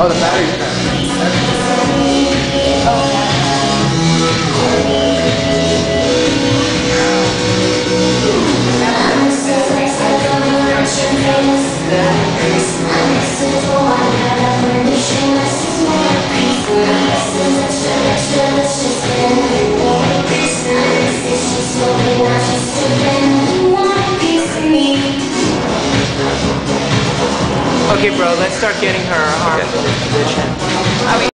Oh, the battery's done. Okay, bro, let's start getting her position.